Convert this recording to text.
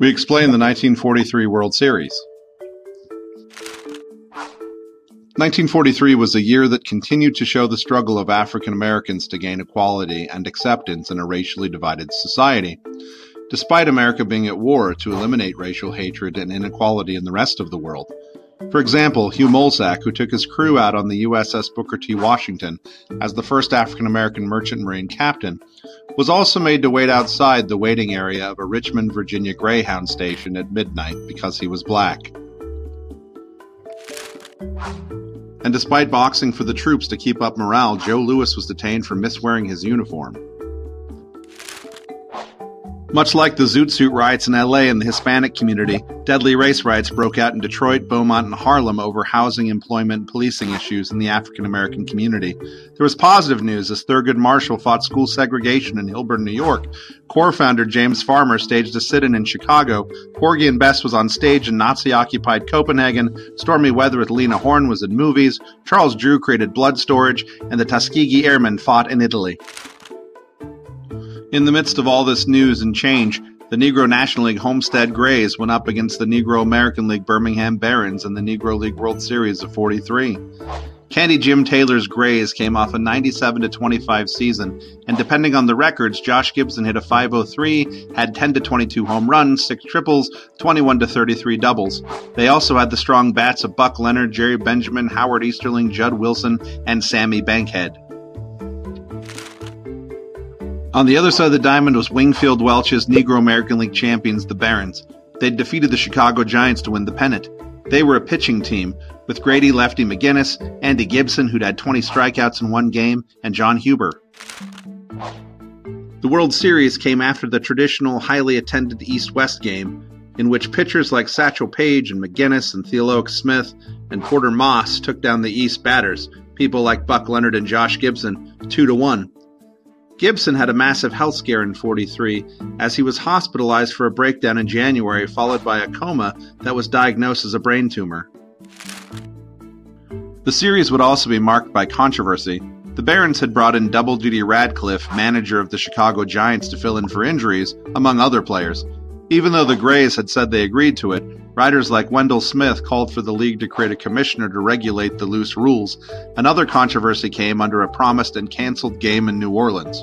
We explain the 1943 World Series. 1943 was a year that continued to show the struggle of African Americans to gain equality and acceptance in a racially divided society, despite America being at war to eliminate racial hatred and inequality in the rest of the world. For example, Hugh Mulzac, who took his crew out on the USS Booker T. Washington as the first African American merchant marine captain, was also made to wait outside the waiting area of a Richmond, Virginia Greyhound station at midnight because he was black. And despite boxing for the troops to keep up morale, Joe Louis was detained for miswearing his uniform. Much like the Zoot Suit riots in LA and the Hispanic community, deadly race riots broke out in Detroit, Beaumont, and Harlem over housing, employment, and policing issues in the African American community. There was positive news as Thurgood Marshall fought school segregation in Hillburn, New York. CORE founder James Farmer staged a sit in in Chicago. Porgy and Bess was on stage in Nazi occupied Copenhagen. Stormy Weather with Lena Horne was in movies. Charles Drew created blood storage, and the Tuskegee Airmen fought in Italy. In the midst of all this news and change, the Negro National League Homestead Grays went up against the Negro American League Birmingham Barons in the Negro League World Series of 43. Candy Jim Taylor's Grays came off a 97 25 season, and depending on the records, Josh Gibson hit a 503, had 10 22 home runs, 6 triples, 21 33 doubles. They also had the strong bats of Buck Leonard, Jerry Benjamin, Howard Easterling, Jud Wilson, and Sammy Bankhead. On the other side of the diamond was Winfield Welch's Negro American League champions, the Barons. They'd defeated the Chicago Giants to win the pennant. They were a pitching team, with Grady Lefty McKinnis, Andy Gibson, who'd had 20 strikeouts in one game, and John Huber. The World Series came after the traditional, highly attended East West game, in which pitchers like Satchel Paige and McKinnis and Theodore Smith and Porter Moss took down the East batters, people like Buck Leonard and Josh Gibson, 2 to 1. Gibson had a massive health scare in 43 as he was hospitalized for a breakdown in January, followed by a coma that was diagnosed as a brain tumor. The series would also be marked by controversy. The Barons had brought in double duty Radcliffe, manager of the Chicago Giants, to fill in for injuries, among other players. Even though the Grays had said they agreed to it, writers like Wendell Smith called for the league to create a commissioner to regulate the loose rules. Another controversy came under a promised and canceled game in New Orleans.